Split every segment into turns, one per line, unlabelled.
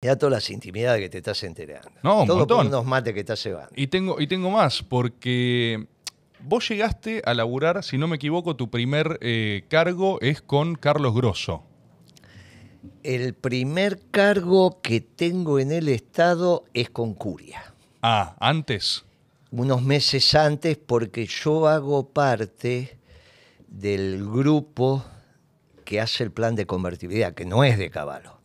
Ya todas las intimidades que te estás enterando.
No, un
Todo por unos mates que estás cebando.
Y tengo, y tengo más, porque vos llegaste a laburar, si no me equivoco, tu primer eh, cargo es con Carlos Grosso.
El primer cargo que tengo en el Estado es con Curia.
Ah, antes.
Unos meses antes, porque yo hago parte del grupo que hace el plan de convertibilidad, que no es de Caballo.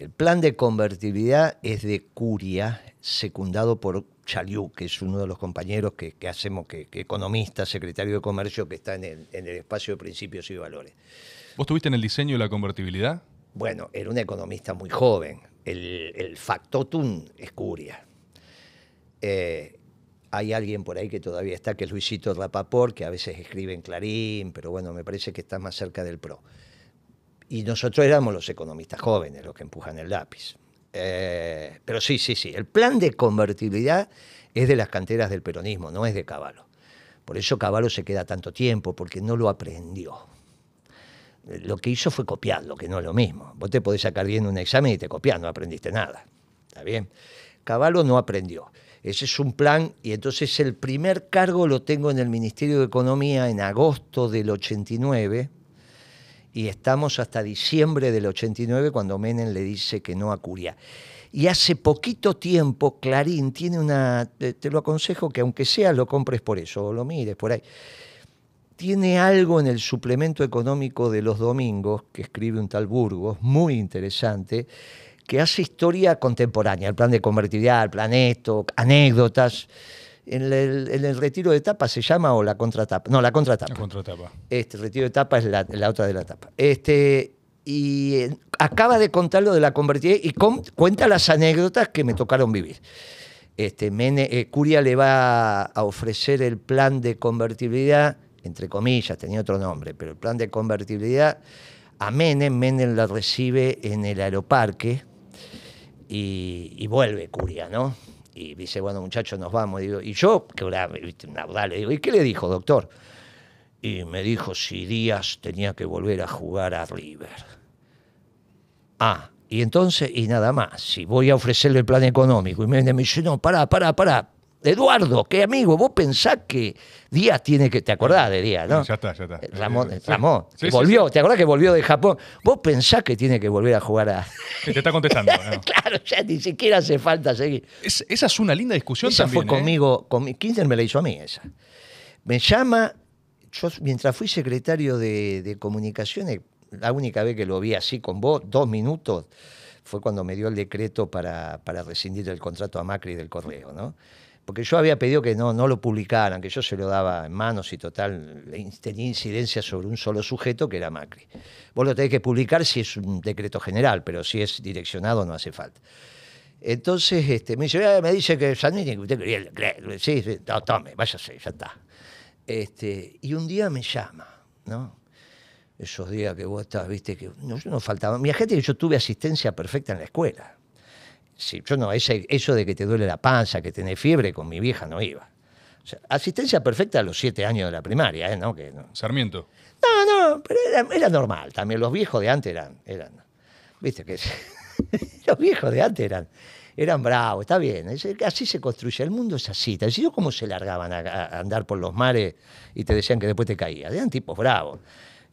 El plan de convertibilidad es de Curia, secundado por Chaliú, que es uno de los compañeros que, que hacemos, que, que economista, secretario de Comercio, que está en el, en el espacio de principios y valores.
¿Vos estuviste en el diseño de la convertibilidad?
Bueno, era un economista muy joven. El, el factotum es Curia. Eh, hay alguien por ahí que todavía está, que es Luisito Rapaport, que a veces escribe en Clarín, pero bueno, me parece que está más cerca del PRO. Y nosotros éramos los economistas jóvenes, los que empujan el lápiz. Eh, pero sí, sí, sí. El plan de convertibilidad es de las canteras del peronismo, no es de Caballo. Por eso Caballo se queda tanto tiempo, porque no lo aprendió. Lo que hizo fue copiarlo, que no es lo mismo. Vos te podés sacar bien un examen y te copias, no aprendiste nada. ¿Está bien? Caballo no aprendió. Ese es un plan y entonces el primer cargo lo tengo en el Ministerio de Economía en agosto del 89 y estamos hasta diciembre del 89 cuando Menem le dice que no a Curia. Y hace poquito tiempo Clarín tiene una, te lo aconsejo que aunque sea lo compres por eso o lo mires por ahí, tiene algo en el suplemento económico de los domingos que escribe un tal Burgos, muy interesante, que hace historia contemporánea, el plan de convertibilidad, el plan esto, anécdotas. En el, en el retiro de etapa se llama o la contratapa. No, la contratapa.
La contratapa.
Este el retiro de etapa es la, la otra de la etapa. Este, y eh, acaba de contar lo de la convertibilidad y con- cuenta las anécdotas que me tocaron vivir. Este, Mene- eh, Curia le va a ofrecer el plan de convertibilidad, entre comillas, tenía otro nombre, pero el plan de convertibilidad a Menem, Menem la recibe en el aeroparque y, y vuelve Curia, ¿no? Y dice, bueno, muchachos, nos vamos. Y yo, que era ¿viste? un audal, le digo, ¿y qué le dijo, doctor? Y me dijo si Díaz tenía que volver a jugar a River. Ah, y entonces, y nada más, si voy a ofrecerle el plan económico, y me dice, no, pará, pará, pará. Eduardo, qué amigo, vos pensás que Díaz tiene que, te acordás de Díaz, ¿no?
Ya está, ya está.
Ramón,
Sí.
Ramón,
Sí,
que
sí,
volvió, ¿te acordás que volvió de Japón? Vos pensás que tiene que volver a jugar a...
sí. Te está contestando. ¿no?
claro, ya ni siquiera hace falta seguir.
Es- esa es una linda discusión
Esa
también.
fue
¿eh?
conmigo, con mi- Kirchner me la hizo a mí esa. Me llama, yo mientras fui secretario de, de comunicaciones, la única vez que lo vi así con vos, dos minutos, fue cuando me dio el decreto para, para rescindir el contrato a Macri del correo, ¿no? Porque yo había pedido que no, no lo publicaran, que yo se lo daba en manos y total tenía incidencia sobre un solo sujeto que era Macri. Vos lo tenés que publicar si es un decreto general, pero si es direccionado no hace falta. Entonces este, me dice, "Eh, me dice que que usted quería el decreto". Sí, tome, váyase, ya está. Este, y un día me llama, ¿no? Esos días que vos estás, viste, que no, yo no faltaba. Mi gente que yo tuve asistencia perfecta en la escuela. Sí, yo no, ese, eso de que te duele la panza, que tenés fiebre, con mi vieja no iba. O sea, asistencia perfecta a los siete años de la primaria, ¿eh? ¿No? Que no,
Sarmiento.
no, no, pero era, era normal también. Los viejos de antes eran, eran viste que los viejos de antes eran, eran bravos, está bien. es- así se construye. El mundo es así. Te decía cómo se largaban a, a andar por los mares y te decían que después te caías. Eran tipos bravos.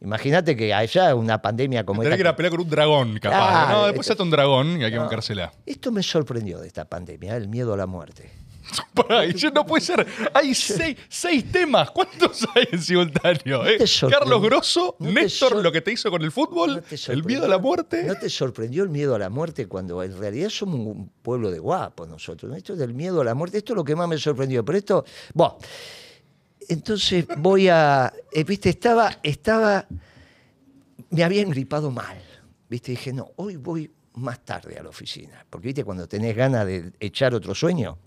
Imagínate que allá una pandemia como
Tendría que ir
esta.
a pelear con un dragón, capaz. No, después
esto-
un dragón y hay que
No.
bancársela.
Esto me sorprendió de esta pandemia, el miedo a la muerte.
Pará, no puede ser. Hay seis, seis temas. ¿Cuántos hay en simultáneo? eh? Carlos Grosso,
no
Néstor,
sor-
lo que te hizo con el fútbol,
¿No te
el miedo a la muerte.
¿No te sorprendió el miedo a la muerte cuando en realidad somos un pueblo de guapos nosotros? ¿no? Esto del miedo a la muerte, esto es lo que más me sorprendió. Pero esto, bueno, entonces voy a, eh, viste, estaba, estaba, me había engripado mal, viste, dije, no, hoy voy más tarde a la oficina, porque viste, cuando tenés ganas de echar otro sueño,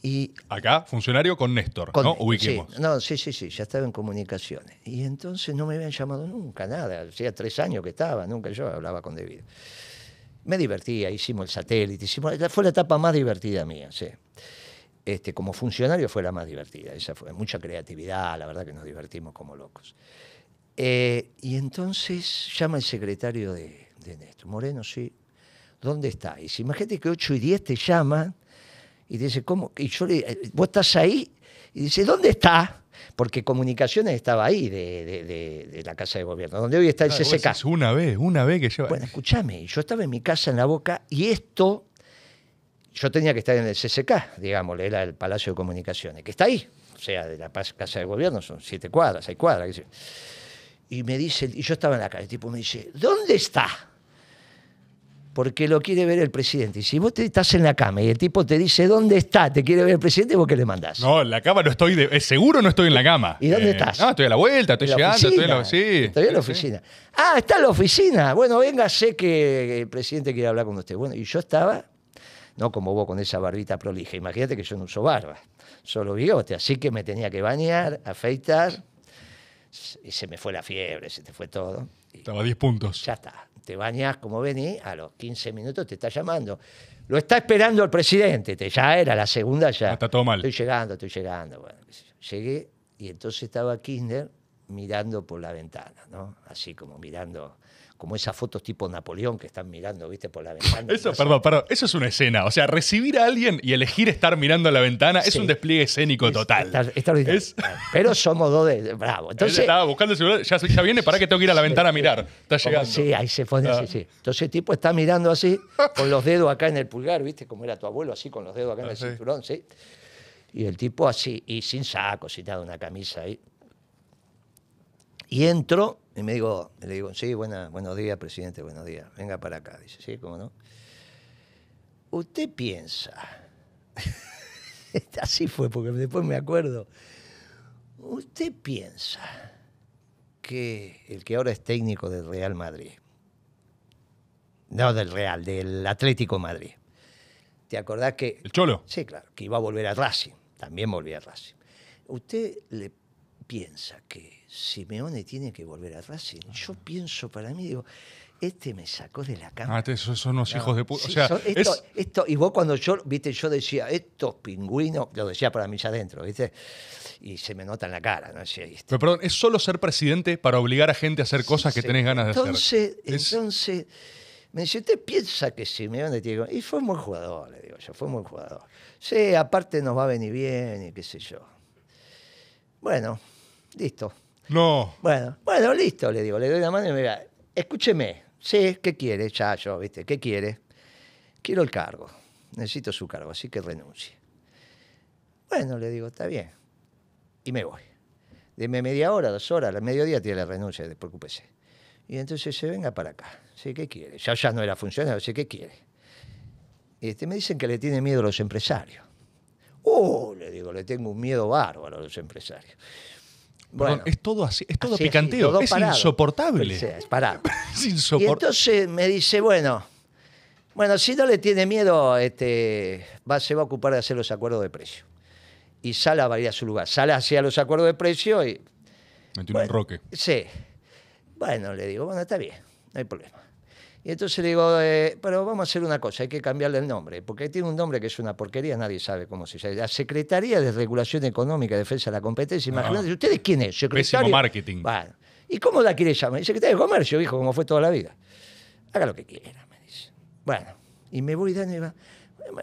y
Acá, funcionario con Néstor,
con-
¿no? Ubiquemos.
Sí, no, sí, sí, sí, ya estaba en comunicaciones. Y entonces no me habían llamado nunca, nada. Hacía tres años que estaba, nunca yo hablaba con David. Me divertía, hicimos el satélite, hicimos, fue la etapa más divertida mía, sí. Este, como funcionario fue la más divertida, esa fue mucha creatividad, la verdad que nos divertimos como locos. Eh, y entonces llama el secretario de, de Néstor, Moreno, sí. ¿dónde está? Y dice, imagínate que 8 y 10 te llaman y dice, ¿cómo? Y yo le eh, vos estás ahí y dice, ¿dónde está? Porque comunicaciones estaba ahí de, de- de- de la Casa de Gobierno, donde hoy está el CCK.
Una vez, una vez que lleva.
Bueno, escúchame, yo estaba en mi casa en la boca y esto, yo tenía que estar en el CCK, digámosle, era el Palacio de Comunicaciones, que está ahí, o sea, de la Casa de Gobierno son siete cuadras, seis cuadras. qué sé. Y me dice, y yo estaba en la calle, el tipo me dice, ¿dónde está? Porque lo quiere ver el presidente. Y si vos te estás en la cama y el tipo te dice, ¿dónde está? ¿Te quiere ver el presidente? ¿Vos qué le mandás?
No, en la cama no estoy. De, seguro no estoy en la cama.
¿Y dónde
Eh,
estás?
No, estoy a la vuelta, estoy llegando, estoy en la. Sí.
Estoy en la
sí, sí.
oficina. Ah, está en la oficina. Bueno, venga, sé que el presidente quiere hablar con usted. Bueno, y yo estaba, no como vos con esa barbita prolija. Imagínate que yo no uso barba, solo bigote. Así que me tenía que bañar, afeitar. Y se me fue la fiebre, se te fue todo.
Estaba a 10 puntos.
ya está. Te bañas como vení, a los 15 minutos te está llamando. Lo está esperando el presidente. Te, ya era la segunda, ya.
Ah, está todo mal.
Estoy llegando, estoy llegando. Bueno. Llegué y entonces estaba Kirchner mirando por la ventana, ¿no? Así como mirando, como esas fotos tipo Napoleón que están mirando, ¿viste? Por la ventana.
Eso,
No sé.
perdón, perdón, eso es una escena. O sea, recibir a alguien y elegir estar mirando a la ventana es un despliegue escénico
Es
total.
extra- extraordinario.
Es-
Pero somos dos de. Bravo.
Él
Entonces.
estaba buscando el celular, ya, ya viene, para que tengo que ir a la ventana a mirar. Está llegando.
Sí, ahí se pone
Ah.
así, sí. Entonces el tipo está mirando así, con los dedos acá en el pulgar, ¿viste? Como era tu abuelo, así con los dedos acá en
Ah,
el
sí.
cinturón, ¿sí? Y el tipo así, y sin saco, sin nada, una camisa ahí. Y entro y me digo, le digo, sí, buena, buenos días, presidente, buenos días. Venga para acá. Dice, sí, cómo no. Usted piensa, así fue, porque después me acuerdo. Usted piensa que el que ahora es técnico del Real Madrid, no del Real, del Atlético Madrid, ¿te acordás que
El cholo.
Sí, claro, que iba a volver a Racing. También volvía a Racing. ¿Usted le piensa que Simeone tiene que volver a Racing? Yo pienso para mí, digo, este me sacó de la cama.
Ah, esos son unos
No,
hijos de puta.
sí,
o sea,
son- esto,
es-
esto- y vos cuando yo, viste, yo decía, estos pingüinos, lo decía para mí ya adentro, viste, y se me nota en la cara, ¿no? Decía, "Este
pero perdón, es solo ser presidente para obligar a gente a hacer cosas que
Sí.
tenés ganas de
entonces,
hacer. Es-
Entonces, me dice, ¿usted piensa que Simeone tiene que-?" Y fue un buen jugador, le digo yo, fue un buen jugador. Sí, aparte nos va a venir bien y qué sé yo. Bueno, listo.
No.
Bueno, bueno, listo, le digo, le doy la mano y me diga, escúcheme, sí, ¿qué quiere? Ya yo, ¿viste? ¿Qué quiere? Quiero el cargo, necesito su cargo, así que renuncie. Bueno, le digo, está bien. Y me voy. Deme media hora, dos horas, al mediodía tiene la renuncia, despreocúpese. Y entonces se venga para acá. Sí, ¿qué quiere? Ya, ya no era funcionario, sí, ¿qué quiere? Este, me dicen que le tiene miedo a los empresarios. Oh, le digo, le tengo un miedo bárbaro a los empresarios.
Perdón, es todo así, es todo
así,
picanteo,
todo
es insoportable.
O sea, es parado.
Es
Y
insoportable.
entonces me dice, bueno, bueno, si no le tiene miedo, este, va, se va a ocupar de hacer los acuerdos de precio. Y Sala va a ir a su lugar. Sala hacía los acuerdos de precio y.
Metí un
bueno,
enroque.
Sí. Bueno, le digo, bueno, está bien, no hay problema. Y entonces le digo, eh, pero vamos a hacer una cosa, hay que cambiarle el nombre, porque tiene un nombre que es una porquería, nadie sabe cómo se llama. La Secretaría de Regulación Económica y Defensa de la Competencia.
No.
Imagínate, ¿ustedes quién es?
Pésimo
Secretario.
marketing.
Bueno, ¿y cómo la quiere llamar? Secretario de Comercio, hijo, como fue toda la vida. Haga lo que quiera, me dice. Bueno, y me voy dando y va.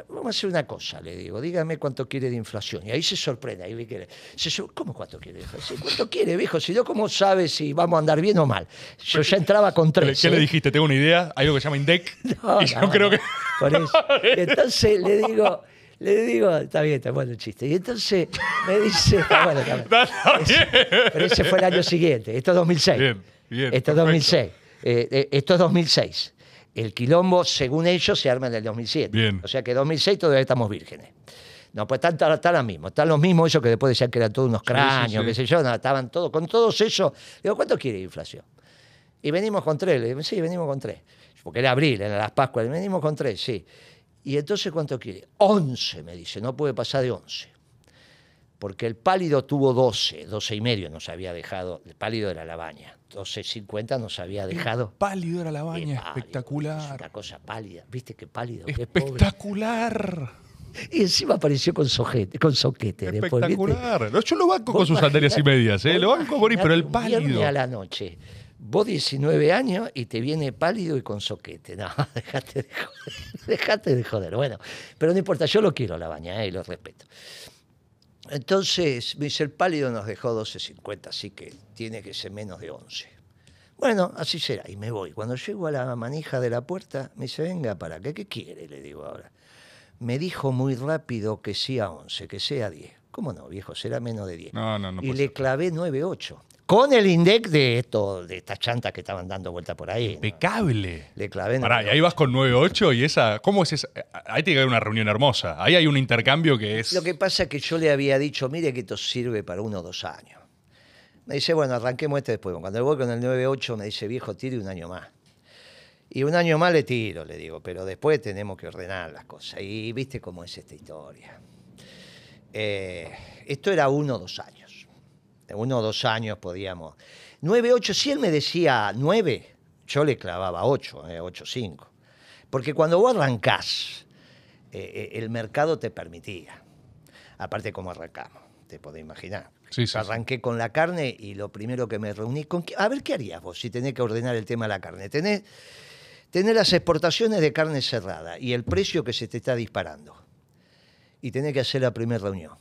Vamos a hacer una cosa, le digo, dígame cuánto quiere de inflación. Y ahí se sorprende, ahí que se ¿Cómo cuánto quiere de inflación? ¿Cuánto quiere, viejo? Si no, ¿cómo sabe si vamos a andar bien o mal? Yo ya entraba con
¿Qué, le-
tres.
qué le
¿eh?
dijiste? Tengo una idea, hay algo que se llama INDEC.
No,
y yo
no,
creo que.
Por eso. Entonces le digo, le digo, está bien, está bueno el chiste. Y entonces me dice, está bueno, está bueno.
Bien.
Pero ese fue el año siguiente, esto es 2006.
Bien, bien,
Esto es
perfecto.
2006. Eh, eh, esto es 2006. El quilombo, según ellos, se arma en el 2007.
Bien.
O sea que 2006 todavía estamos vírgenes. No, pues están, están los mismos. Están los mismos ellos que después decían que eran todos unos
sí,
cráneos,
sí.
qué sé yo. No, estaban todos, con todos esos. Digo, ¿cuánto quiere inflación? Y venimos con tres. Le digo, sí, venimos con tres. Porque era abril, eran las Pascuas. Venimos con tres, sí. Y entonces, ¿cuánto quiere? 11, me dice. No puede pasar de 11 porque el pálido tuvo 12, 12 y medio nos había dejado, el pálido era la baña, 12.50 nos había dejado.
Pálido era la baña,
pálido, Es
espectacular.
una cosa pálida, ¿viste qué pálido? Qué.
Espectacular.
Y encima apareció con, sojete, con soquete después, ¿viste?
Espectacular. No, Yo lo banco con sus sandalias y medias, ¿eh? Lo banco a morir, pero el pálido.
a la noche, Vos 19 años y te viene pálido y con soquete. No, dejate de joder. Dejate de joder. Bueno, pero no importa, yo lo quiero la baña eh, y lo respeto. Entonces, me dice, el pálido nos dejó 12.50, así que tiene que ser menos de 11. Bueno, así será, y me voy. Cuando llego a la manija de la puerta, me dice, venga, ¿para qué? ¿Qué quiere? Le digo ahora. Me dijo muy rápido que sí a 11, que sea 10. ¿Cómo no, viejo? Será menos de 10.
No, no, no
y le
ser.
clavé 9.8. Con el index de esto, de estas chantas que estaban dando vuelta por ahí. ¿no?
Impecable.
Le clavé
Pará, y
9.8.
ahí vas con 9-8 y esa. ¿Cómo es esa? Ahí tiene que haber una reunión hermosa. Ahí hay un intercambio que es.
Lo que pasa es que yo le había dicho, mire que esto sirve para uno o dos años. Me dice, bueno, arranquemos este después. Cuando voy con el 9.8 me dice, viejo, tire un año más. Y un año más le tiro, le digo, pero después tenemos que ordenar las cosas. Y viste cómo es esta historia. Eh, esto era uno o dos años. Uno o dos años podíamos. 9.8, si él me decía 9, yo le clavaba 8, eh, 8.5. Porque cuando vos arrancás, eh, eh, el mercado te permitía. Aparte, como arrancamos, te podés imaginar.
Sí, sí, sí.
Arranqué con la carne y lo primero que me reuní con. A ver, ¿qué harías vos si tenés que ordenar el tema de la carne? Tenés, tenés las exportaciones de carne cerrada y el precio que se te está disparando. Y tenés que hacer la primera reunión.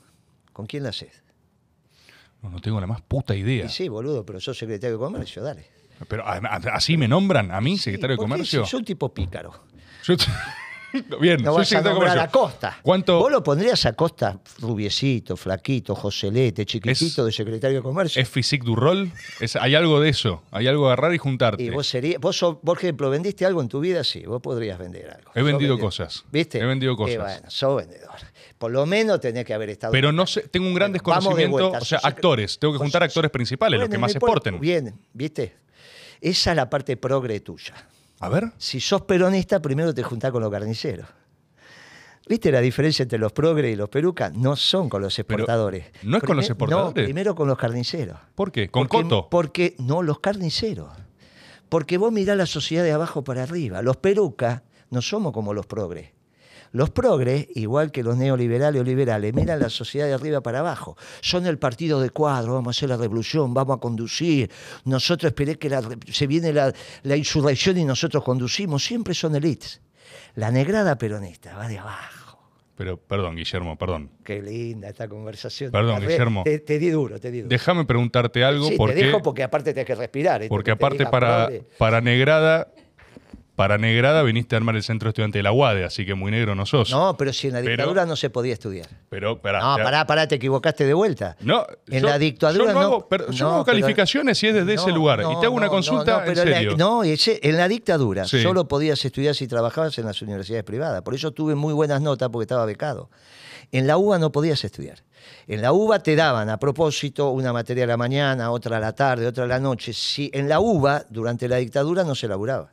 ¿Con quién la haces?
No, no tengo la más puta idea.
Y sí, boludo, pero sos secretario de comercio, dale.
Pero a- a- así me nombran a mí, secretario de comercio.
Soy un tipo pícaro.
Yo- Bien,
No
soy
vas a
secretario de
nombrar a
comercio.
Costa.
¿Cuánto?
¿Vos lo pondrías a Costa rubiecito, flaquito, joselete, chiquitito
Es-
de secretario de comercio?
¿Es physique du rol? Es- hay algo de eso. Hay algo de agarrar y juntarte.
Y vos serías, vos, sos- por ejemplo, ¿vendiste algo en tu vida? Sí, vos podrías vender algo.
He vendido
vendedor.
cosas.
¿Viste?
He vendido cosas.
bueno, sos vendedor. Por lo menos tenés que haber estado.
Pero no sé, tengo un gran
Bueno, vamos de
desconocimiento.
vuelta.
O sea, actores. Tengo que
vos
juntar actores principales, los que más
importa.
exporten.
Bien, ¿viste? Esa es la parte progre tuya.
A ver.
Si sos peronista, primero te juntás con los carniceros. ¿Viste la diferencia entre los progres y los perucas? No son con los exportadores.
¿no es con los exportadores?
No, primero con los carniceros.
¿Por qué? ¿Con
porque,
Coto?
Porque, no, los carniceros. Porque vos mirás la sociedad de abajo para arriba. Los perucas no somos como los progres. Los progres, igual que los neoliberales o liberales, miran la sociedad de arriba para abajo. Son el partido de cuadro, vamos a hacer la revolución, vamos a conducir. Nosotros esperé que la se viene la, la insurrección y nosotros conducimos. Siempre son elites. La negrada peronista va de abajo.
Pero, perdón, Guillermo, perdón.
Qué linda esta conversación.
Perdón,
Te
Guillermo.
Te, te di duro, te di duro.
Déjame preguntarte algo
Sí,
porque.
te dejo porque aparte tenés que respirar. esto
Porque
que te
aparte para, para Negrada, para Negrada viniste a armar el centro estudiante de la UADE, así que muy negro no sos.
No, pero si en la
Pero-
dictadura no se podía estudiar.
Pero, pará,
No, pará, pará, te equivocaste de vuelta.
No,
en
yo-
la dictadura
yo no hago, pero- yo
no,
hago
pero-
calificaciones si es desde ese lugar. y te hago una consulta
no,
en
pero en la-
serio.
no, en la dictadura
Sí.
solo podías estudiar si trabajabas en las universidades privadas. Por eso tuve muy buenas notas porque estaba becado. En la UBA no podías estudiar. En la UBA te daban a propósito una materia a la mañana, otra a la tarde, otra a la noche. Si en la UBA, durante la dictadura, no se laburaba.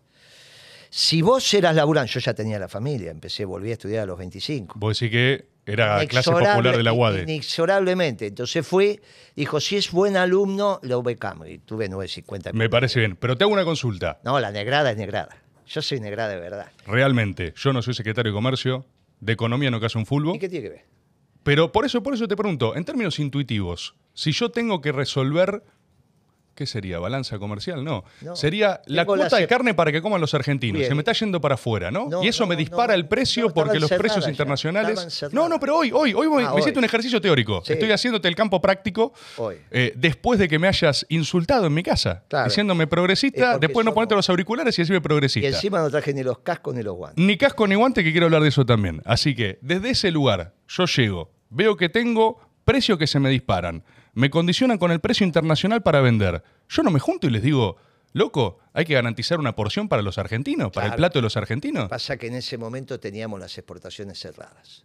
Si vos eras laburante, yo ya tenía la familia, empecé, volví a estudiar a los 25.
Vos decís que era clase popular de la UADE.
Inexorablemente. Entonces fue, dijo, si es buen alumno, lo becamos. Y tuve 9.50.
Me parece bien. Pero te hago una consulta.
No, la negrada es negrada. Yo soy negrada de verdad.
Realmente, yo no soy secretario de comercio, de economía no caso un fulbo.
¿Y qué tiene que ver?
Pero por eso, por eso te pregunto, en términos intuitivos, si yo tengo que resolver, ¿qué sería? ¿Balanza comercial? No.
No.
Sería la cuota de carne para que coman los argentinos.
Bien.
Se me está yendo para afuera, ¿no?
No,
y eso
no,
me dispara el precio porque los precios internacionales. No, no, pero hoy, hoy, hoy me,
Ah,
me hiciste un ejercicio teórico.
Sí.
Estoy haciéndote el campo práctico
Hoy.
eh, después de que me hayas insultado en mi casa,
Claro.
diciéndome
Es
progresista, después no ponerte los auriculares y decirme
Y
progresista.
encima no traje ni los cascos ni los guantes.
Ni casco ni guante, que quiero hablar de eso también. Así que desde ese lugar yo llego, veo que tengo precios que se me disparan, me condicionan con el precio internacional para vender. Yo no me junto y les digo, loco, hay que garantizar una porción para los argentinos, para el plato de los argentinos.
Pasa que en ese momento teníamos las exportaciones cerradas.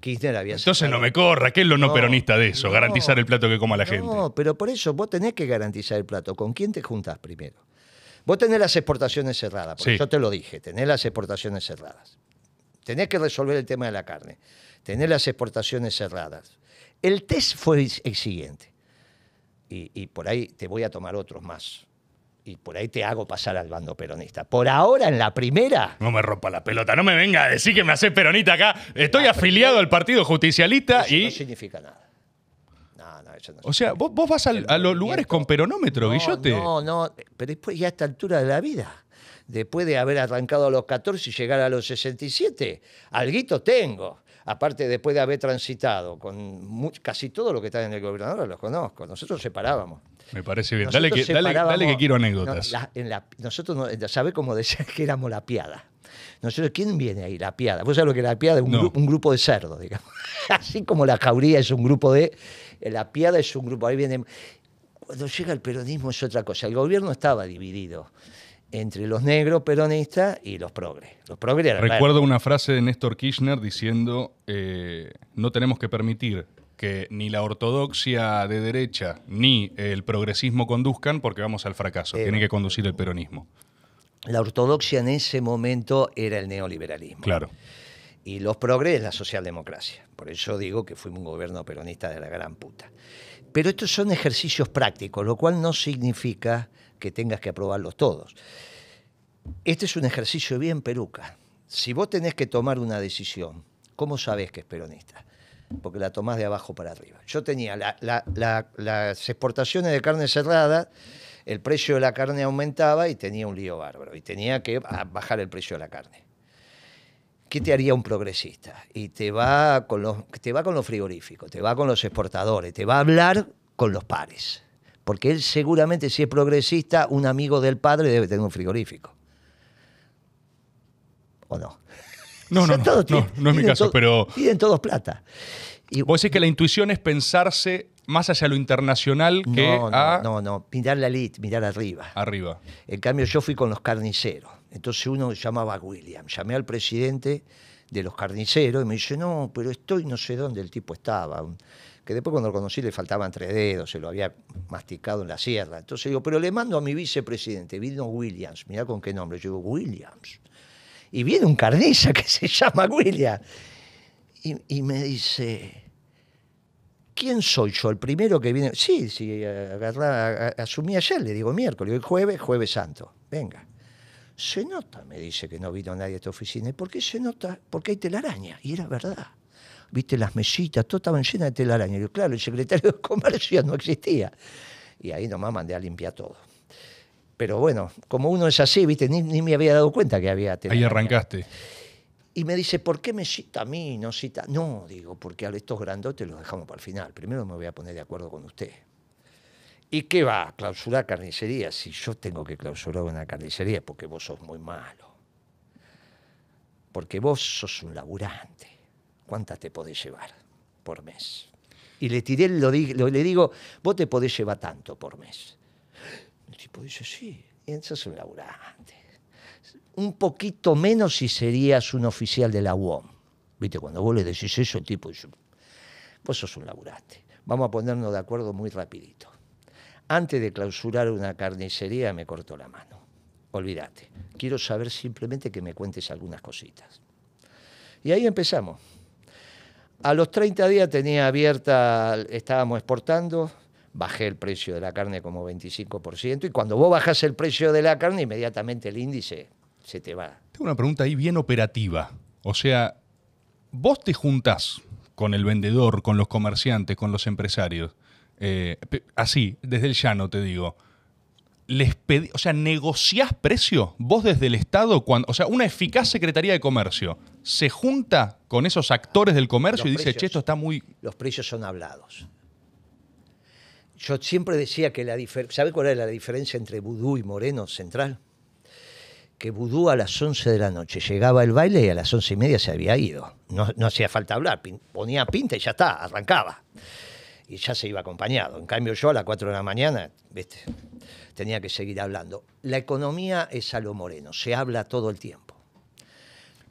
Kirchner había
Entonces no me corra, ¿qué es lo no,
No,
peronista de eso?
no.
garantizar el plato que coma la gente.
No, pero por eso vos tenés que garantizar el plato. ¿Con quién te juntás primero? Vos tenés las exportaciones cerradas, porque
Sí.
yo te lo dije, tenés las exportaciones cerradas. Tenés que resolver el tema de la carne. Tenés las exportaciones cerradas. El test fue el siguiente. Y, y por ahí te voy a tomar otros más. Y por ahí te hago pasar al bando peronista. Por ahora, en la primera,
No me rompa la pelota, no me venga a decir que me hace peronista acá. Estoy afiliado al Partido Justicialista
eso
y
no significa nada. No, no, eso no.
O sea, vos, vos vas al- a los lugares con peronómetro,
no,
Guillote.
No, no, pero después ya a esta altura de la vida, después de haber arrancado a los 14 y llegar a los 67, alguito tengo. Aparte, después de haber transitado con casi todo lo que está en el gobernador, los conozco. Nosotros separábamos.
Me parece bien. Dale que, dale, dale que quiero
no,
anécdotas.
la- en la- nosotros, no, ¿sabe cómo decía que éramos la piada? Nosotros, ¿quién viene ahí? La piada. ¿Vos sabés lo que es la piada? Un,
No.
gru- un grupo de cerdos, digamos. Así como la jauría es un grupo de... eh, La piada es un grupo. Ahí viene... Cuando llega el peronismo es otra cosa. El gobierno estaba dividido entre los negros peronistas y los progres. Los progres eran
Recuerdo una frase de Néstor Kirchner diciendo, eh, no tenemos que permitir que ni la ortodoxia de derecha ni el progresismo conduzcan porque vamos al fracaso.
Eh,
Tiene que conducir el peronismo.
La ortodoxia en ese momento era el neoliberalismo.
Claro.
Y los progres la socialdemocracia. Por eso digo que fuimos un gobierno peronista de la gran puta. Pero estos son ejercicios prácticos, lo cual no significa que tengas que aprobarlos todos. Este es un ejercicio bien peruca. Si vos tenés que tomar una decisión, ¿cómo sabés que es peronista? Porque la tomás de abajo para arriba. Yo tenía la- la- la- las exportaciones de carne cerrada, el precio de la carne aumentaba y tenía un lío bárbaro. Y tenía que bajar el precio de la carne. ¿Qué te haría un progresista? Y te va con los, te va con los frigoríficos, te va con los exportadores, te va a hablar con los pares. Porque él seguramente, si es progresista, un amigo del padre debe tener un frigorífico. ¿O no?
No,
O sea,
no, no,
todos
no,
tienen-
no es mi caso,
todo-
pero
Piden todos plata. Y,
vos decís que la intuición es pensarse más hacia lo internacional que
no, no,
a
no, no, mirar la elite, mirar arriba.
arriba.
En cambio, yo fui con los carniceros. Entonces uno llamaba a William. Llamé al presidente de los carniceros y me dice, no, pero estoy no sé dónde el tipo estaba. Que después cuando lo conocí le faltaban tres dedos, se lo había masticado en la sierra. Entonces digo, pero le mando a mi vicepresidente, vino Williams. Mirá con qué nombre. Yo digo, Williams. Y viene un carniza que se llama William. Y, me dice, ¿quién soy yo? ¿El primero que viene? Sí, sí, agarrá, asumí ayer, le digo miércoles, hoy jueves, jueves santo. Venga. Se nota, me dice que no vino nadie a esta oficina. ¿Y por qué se nota? Porque hay telaraña. Y era verdad. Viste las mesitas, todas estaban llenas de telaraña. Y yo, claro, el secretario de Comercio no existía. Y ahí nomás mandé a limpiar todo. Pero bueno, como uno es así, viste, ni, ni me había dado cuenta que había
Ahí
telaraña.
arrancaste.
Y me dice, ¿por qué me cita a mí? No cita. No, digo, porque a estos grandotes los dejamos para el final. Primero me voy a poner de acuerdo con usted. ¿Y qué va? ¿Clausurar carnicería? Si yo tengo que clausurar una carnicería porque vos sos muy malo. Porque vos sos un laburante. ¿Cuántas te podés llevar por mes? Y le tiré, lo, lo- le digo, vos te podés llevar tanto por mes. El tipo dice, sí, y sos un laburante un poquito menos si serías un oficial de la UOM. Viste, cuando vos le decís eso, el tipo dice, vos sos un laburante. Vamos a ponernos de acuerdo muy rapidito. Antes de clausurar una carnicería me cortó la mano. Olvídate. Quiero saber simplemente que me cuentes algunas cositas. Y ahí empezamos. A los 30 días tenía abierta, estábamos exportando, bajé el precio de la carne como 25%, y cuando vos bajás el precio de la carne, inmediatamente el índice se te va.
Tengo una pregunta ahí bien operativa. O sea, vos te juntás con el vendedor, con los comerciantes, con los empresarios. eh, así, desde el llano te digo. Les pedí, o sea, ¿negociás precio? Vos desde el Estado, o sea, una eficaz Secretaría de Comercio, ¿se junta con esos actores del comercio
Los
y dice,
precios.
che, esto está muy...
Los precios son hablados. Yo siempre decía que la diferencia, ¿sabe cuál es la diferencia entre Vudú y Moreno Central? Que Vudú a las 11 de la noche llegaba el baile y a las 11 y media se había ido. No, no hacía falta hablar, ponía pinta y ya está, arrancaba. Y ya se iba acompañado. En cambio yo a las 4 de la mañana, ¿viste? tenía que seguir hablando. La economía es a lo Moreno, se habla todo el tiempo.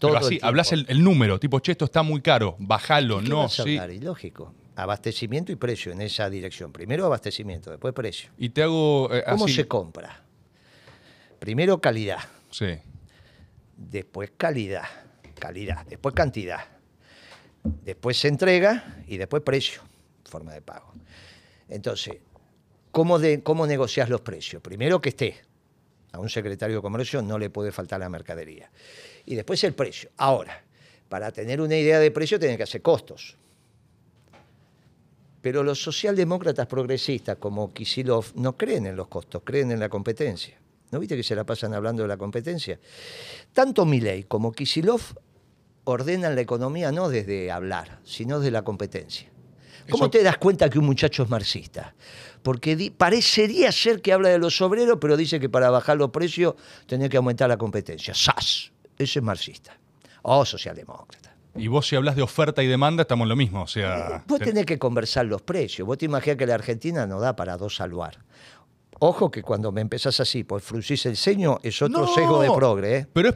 Todo
Pero así, hablas el, el número, tipo, che, esto está muy caro, bajalo,
¿Qué
no, sí.
lógico. Abastecimiento y precio en esa dirección. Primero abastecimiento, después precio.
Y te hago... eh,
¿Cómo
así-
se compra? Primero calidad,
Sí.
después calidad, calidad, después cantidad, después se entrega y después precio, forma de pago. Entonces, ¿cómo, de, ¿cómo negocias los precios? Primero que esté. A un secretario de comercio no le puede faltar la mercadería. Y después el precio. Ahora, para tener una idea de precio tienen que hacer costos. Pero los socialdemócratas progresistas como Kisilov no creen en los costos, creen en la competencia. ¿No viste que se la pasan hablando de la competencia? Tanto Milei como Kisilov ordenan la economía no desde hablar, sino desde la competencia. ¿Cómo
Eso-
te das cuenta que un muchacho es marxista? Porque parecería ser que habla de los obreros, pero dice que para bajar los precios tenés que aumentar la competencia. ¡Sas! Ese es marxista. O socialdemócrata.
Y vos si hablas de oferta y demanda, estamos en lo mismo. O sea,
Vos
te-
tenés que conversar los precios. Vos te imaginas que la Argentina no da para dos salvar. Ojo que cuando me empezás así, pues fruncís el ceño, es otro
No,
sesgo de progre. ¿eh?
Pero es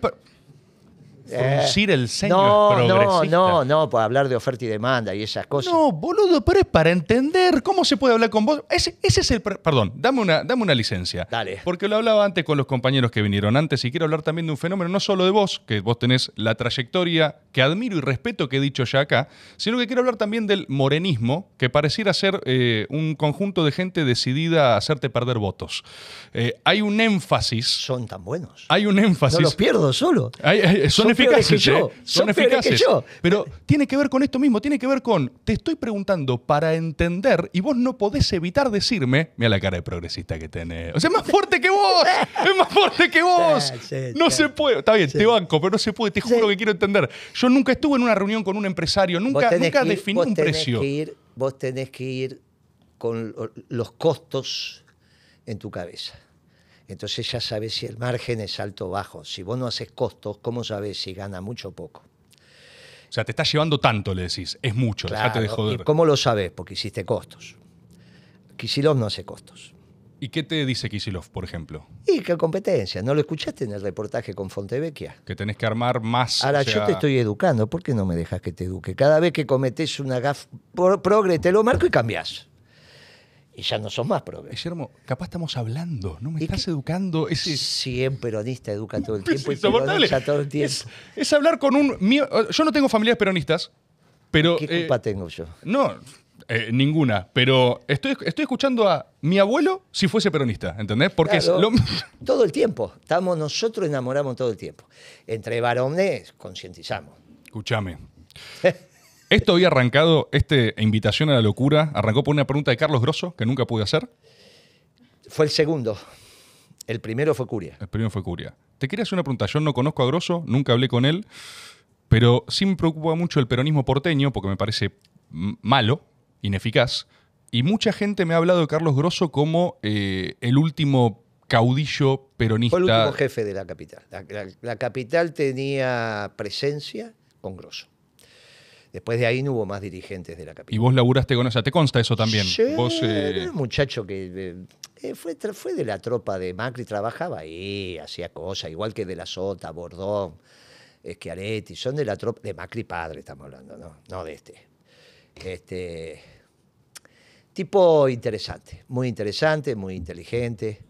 fruncir el ceño
no,
es
no,
progresista.
no, no, para hablar de oferta y demanda y esas cosas.
No, boludo, pero es para entender cómo se puede hablar con vos. Ese, ese es el. Perdón, dame una, dame una licencia.
Dale.
Porque lo hablaba antes con los compañeros que vinieron antes y quiero hablar también de un fenómeno, no solo de vos, que vos tenés la trayectoria que admiro y respeto que he dicho ya acá, sino que quiero hablar también del morenismo, que pareciera ser eh, un conjunto de gente decidida a hacerte perder votos. Eh, hay un énfasis.
Son tan buenos.
Hay un énfasis.
No los pierdo solo.
Son,
Son
eficaces,
que yo,
¿eh? Son,
que
eficaces.
yo.
Pero tiene que ver con esto mismo, tiene que ver con, te estoy preguntando para entender y vos no podés evitar decirme, mira la cara de progresista que tenés. O sea, es más fuerte que vos, es más fuerte que vos. No se puede, está bien, te banco, pero no se puede, te juro que quiero entender. Yo nunca estuve en una reunión con un empresario, nunca, nunca
ir-
definí un precio.
que ir- vos tenés que ir con lo- los costos en tu cabeza. Entonces ya sabes si el margen es alto o bajo. Si vos no haces costos, ¿cómo sabes si gana mucho o poco?
O sea, te estás llevando tanto, le decís, es mucho, dejate de
Claro,
joder.
¿Y cómo lo sabes? Porque hiciste costos. Kisilov no hace costos.
¿Y qué te dice Kisilov, por ejemplo?
Y qué competencia. ¿No lo escuchaste en el reportaje con Fontevecchia?
Que tenés que armar más.
Ahora,
o sea,
yo te estoy educando. ¿Por qué no me dejas que te eduque? Cada vez que cometés una gaf pro- progre, te lo marco y cambiás. Y ya no sos más progre.
Guillermo, capaz estamos hablando, no me
¿Y
estás educando. Ese,
Si un peronista educa todo el
Es
tiempo y todo el tiempo.
Es, es hablar con un. Yo no tengo familias peronistas, pero.
¿Qué
eh,
culpa tengo yo?
no, eh, ninguna. Pero estoy, estoy escuchando a mi abuelo si fuese peronista, ¿entendés? Porque
Claro,
es lo.
Todo el tiempo. Estamos nosotros enamoramos todo el tiempo. Entre varones concientizamos.
Escúchame. Esto había arrancado, esta invitación a la locura, arrancó por una pregunta de Carlos Grosso, que nunca pude hacer.
Fue el segundo. El primero fue Curia.
El primero fue Curia. Te quería hacer una pregunta. Yo no conozco a Grosso, nunca hablé con él, pero sí me preocupa mucho el peronismo porteño porque me parece malo, ineficaz. Y mucha gente me ha hablado de Carlos Grosso como eh, el último caudillo peronista.
Fue el último jefe de la capital. La, la- la capital tenía presencia con Grosso. Después de ahí no hubo más dirigentes de la capital.
Y vos laburaste con eso. ¿Te consta eso también?
Sí,
Vos, eh,
era un muchacho que eh, fue, fue de la tropa de Macri, trabajaba ahí, hacía cosas, igual que de la Sota, Bordón, Schiaretti, son de la tropa de Macri padre, estamos hablando, no, no de este. Este tipo interesante, muy interesante, muy inteligente.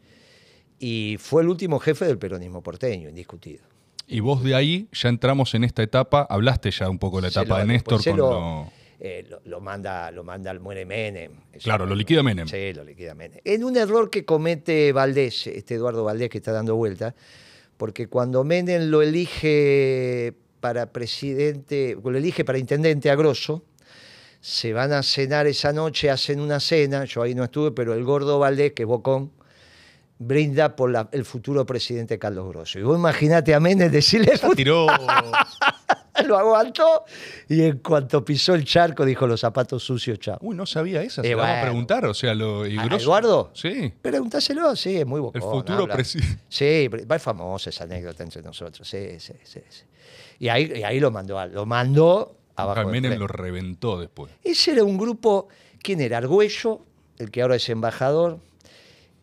Y fue el último jefe del peronismo porteño, indiscutido.
Y vos de ahí ya entramos en esta etapa. Hablaste ya un poco de la etapa
lo-
de Néstor
se
con
lo,
lo-
eh, lo- lo manda, lo manda al muere Menem.
Claro, lo liquida Menem.
Sí, lo liquida Menem. En un error que comete Valdés, este Eduardo Valdés que está dando vuelta, porque cuando Menem lo elige para presidente, lo elige para intendente a Grosso, se van a cenar esa noche, hacen una cena, yo ahí no estuve, pero el gordo Valdés, que es Bocón, brinda por la- el futuro presidente Carlos Grosso. Y vos imaginate a Menem decirle
Tiró.
lo aguantó y en cuanto pisó el charco dijo los zapatos sucios, chao.
Uy, no sabía esa. Se
Eh,
la a preguntar. O sea, lo. y
¿A
Grosso-
Eduardo?
Sí.
Preguntáselo, sí, es muy bocón.
El futuro presidente.
Sí, es famosa esa anécdota entre nosotros, sí, sí, sí. sí. Y, ahí, y ahí lo mandó, a- lo mandó abajo.
Menem lo reventó después.
Ese era un grupo, ¿quién era? Argüello, el que ahora es embajador,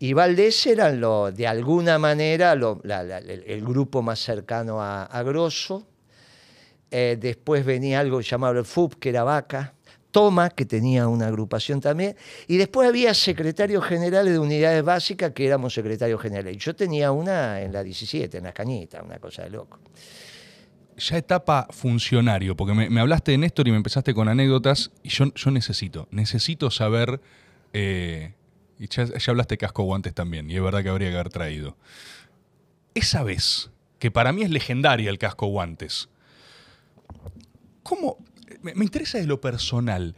y Valdés eran lo, de alguna manera el, grupo más cercano a, a Grosso. Eh, después venía algo llamado el FUP, que era Vaca. Toma, que tenía una agrupación también. Y después había secretarios generales de unidades básicas, que éramos secretarios generales. Yo tenía una en la 17, en la cañita, una cosa de loco.
Ya etapa funcionario, porque me, hablaste de Néstor y me empezaste con anécdotas, y yo, yo necesito, necesito saber, eh, y ya, ya hablaste casco guantes también, y es verdad que habría que haber traído. Esa vez, que para mí es legendaria el casco guantes, ¿cómo? Me, me interesa de lo personal.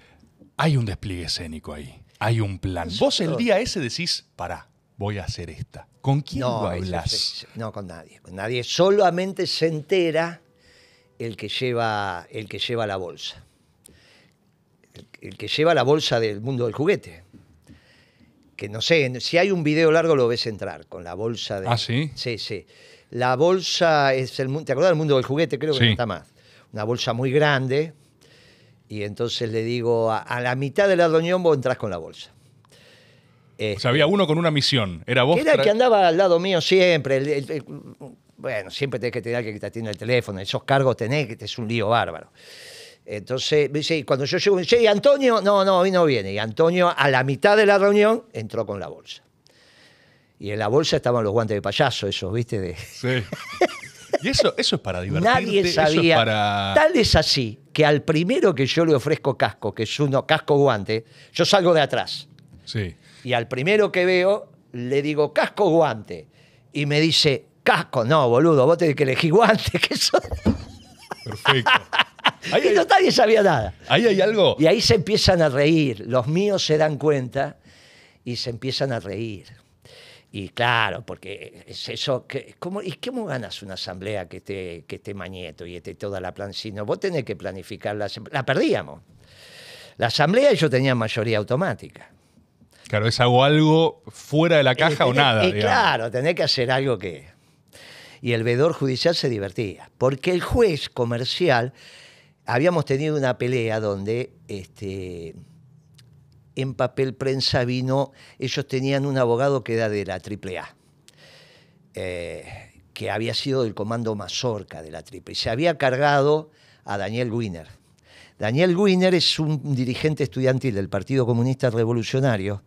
Hay un despliegue escénico ahí. Hay un plan. Vos el día ese decís, pará, voy a hacer esta. ¿Con quién lo
eso
hablas?
no, con nadie. Con nadie. Solamente se entera el que lleva, el que lleva la bolsa. El, el que lleva la bolsa del mundo del juguete. Que no sé, si hay un video largo lo ves entrar con la bolsa de.
Ah, ¿sí?
Sí, sí. La bolsa es el mundo. ¿Te acuerdas del mundo del juguete? Creo que
Sí.
no está más. Una bolsa muy grande. Y entonces le digo, a, a la mitad de la reunión vos entrás con la bolsa.
O sea, había uno con una misión. Era vos.
Que era el que andaba al lado mío siempre. el- el- el- bueno, siempre tenés que tener que te atienda el teléfono. Esos cargos tenés, que es un lío bárbaro. Entonces, me dice, y cuando yo llego, me dice, ¿y Antonio? No, no, hoy no viene. Y Antonio, a la mitad de la reunión, entró con la bolsa. Y en la bolsa estaban los guantes de payaso, esos, ¿viste? De...
Sí. Y eso, eso es para divertirte.
Nadie
Eso es
sabía.
para...
Tal es así que al primero que yo le ofrezco casco, que es uno casco guante, yo salgo de atrás.
Sí.
Y al primero que veo, le digo, casco guante. Y me dice, casco, no, boludo, vos tenés que elegir guante, que eso.
Perfecto. Ahí
Y no nadie sabía nada.
ahí hay algo.
Y ahí se empiezan a reír. Los míos se dan cuenta y se empiezan a reír. Y claro, porque es eso. Que, ¿cómo, ¿Y cómo ganas una asamblea que esté, que esté Mañeto y esté toda la plan? Si no, vos tenés que planificar la La perdíamos. La asamblea yo tenía mayoría automática.
Claro, es hago algo fuera de la caja
Eh,
o
tenés-
nada.
eh, claro, tenés que hacer algo que. Y el vedor judicial se divertía. Porque el juez comercial. Habíamos tenido una pelea donde este, en papel prensa vino. Ellos tenían un abogado que era de la AAA. eh, que había sido del comando Mazorca de la AAA. Y se había cargado a Daniel Wiener. Daniel Wiener es un dirigente estudiantil del Partido Comunista Revolucionario.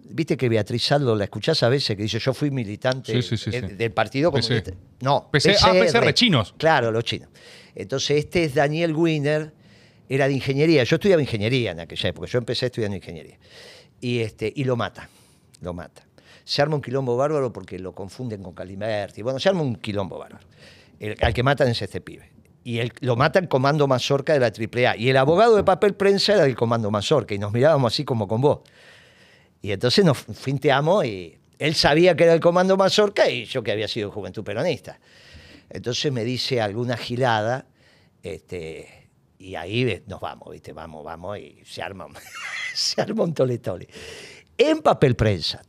Viste que Beatriz Saldo la escuchás a veces que dice yo fui militante
Sí, sí, sí, sí.
del Partido
PC.
Comunista. No,
PC ah, PCR chinos.
Claro, los chinos. Entonces este es Daniel Wiener, era de ingeniería. Yo estudiaba ingeniería en aquella época. Yo empecé estudiando ingeniería. Y, este, y lo mata, lo mata. Se arma un quilombo bárbaro porque lo confunden con Calimerti. Bueno, se arma un quilombo bárbaro. El- al que matan es este pibe. Y él, lo mata el comando Mazorca de la AAA. Y el abogado de papel prensa era del comando Mazorca. Y nos mirábamos así como con vos. Y entonces nos finteamos y él sabía que era el comando Mazorca y yo que había sido Juventud Peronista. Entonces me dice alguna gilada este, y ahí ve- nos vamos, ¿viste? Vamos, vamos y se arma, se arma un tole tole. En papel prensa.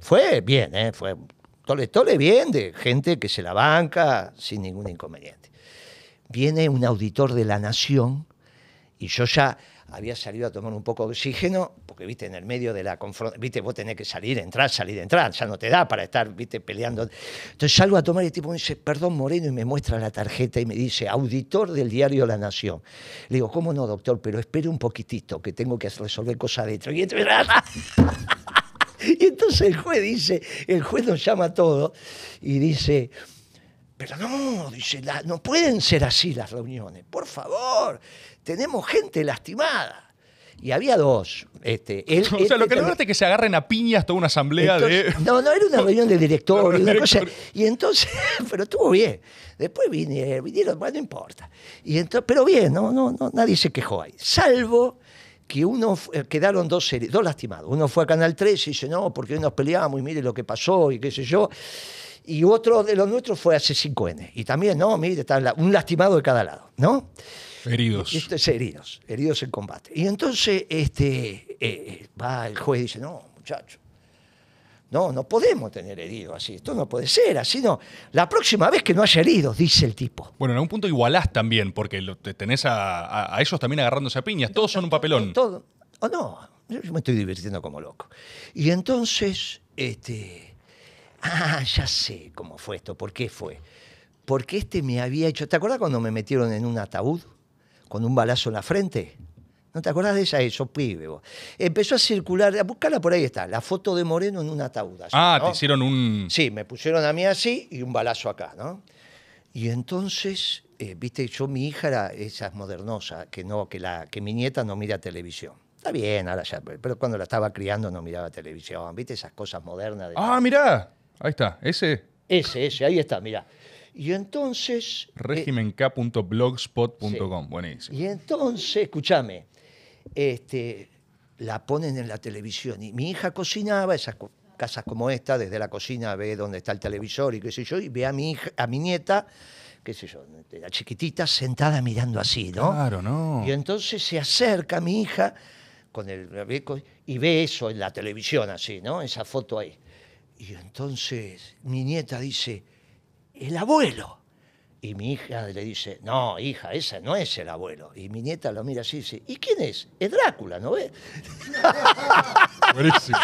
Fue bien, ¿eh? Fue tole tole bien de gente que se la banca sin ningún inconveniente. Viene un auditor de la Nación y yo ya había salido a tomar un poco de oxígeno, porque viste, en el medio de la confrontación, viste, vos tenés que salir, entrar, salir, entrar, ya no te da para estar, viste, peleando. Entonces salgo a tomar y el tipo me dice, perdón Moreno, y me muestra la tarjeta y me dice, auditor del diario La Nación. Le digo, ¿cómo no, doctor? Pero espere un poquitito, que tengo que resolver cosas adentro. Y, entonces- y entonces el juez dice, el juez nos llama a todos y dice, pero no, dice, la- no pueden ser así las reuniones, por favor, tenemos gente lastimada. Y había dos. Este, él-
O sea, lo que lograste es que se agarren a piñas toda una asamblea
entonces-
de.
No, no, era una reunión de directorio, una cosa. Y entonces, pero estuvo bien. Después vinieron, vinieron, bueno, no importa. Y entonces, pero bien, no, no, no, nadie se quejó ahí. Salvo que uno eh, quedaron dos, heri- dos lastimados. Uno fue a Canal 3 y dice, no, porque hoy nos peleamos y mire lo que pasó y qué sé yo. Y otro de los nuestros fue a C5N. Y también, no, mire, está un lastimado de cada lado, ¿no?
Heridos.
Heridos, heridos en combate. Y entonces este, eh, va el juez y dice, no, muchacho, no, no podemos tener heridos así, esto no puede ser, así no. La próxima vez que no haya heridos, dice el tipo.
Bueno, en algún punto igualás también, porque lo- te tenés a, a- a ellos también agarrándose a piñas. Todos son un papelón.
Todo, o no, yo me estoy divirtiendo como loco. Y entonces, este, ah, ya sé cómo fue esto, por qué fue. Porque este me había hecho, ¿te acuerdas cuando me metieron en un ataúd con un balazo en la frente? ¿No te acordás de esa? Eso, pibe. vos. Empezó a circular, a buscarla por ahí está, la foto de Moreno en un ataúd. así,
Ah,
¿no?
te hicieron un.
Sí, me pusieron a mí así y un balazo acá, ¿no? Y entonces, eh, viste, yo mi hija era esa modernosa, que no, que la, que mi nieta no mira televisión. Está bien, ahora ya, pero cuando la estaba criando no miraba televisión, viste esas cosas modernas. De
Ah, mirá. Ahí está. Ese.
Ese, ese, ahí está, mira. Y entonces. eh,
regimenk.blogspot.com. Buenísimo.
y entonces, escúchame, este, la ponen en la televisión. Y mi hija cocinaba, esas co- casas como esta, desde la cocina ve dónde está el televisor y qué sé yo, y ve a mi hija, a mi nieta, qué sé yo, la chiquitita sentada mirando así, ¿no?
Claro, no.
Y entonces se acerca mi hija con el y ve eso en la televisión así, ¿no? Esa foto ahí. Y entonces mi nieta dice, el abuelo. Y mi hija le dice, no, hija, ese no es el abuelo. Y mi nieta lo mira así y dice, ¿y quién es? Es Drácula, ¿no ves?
Buenísimo.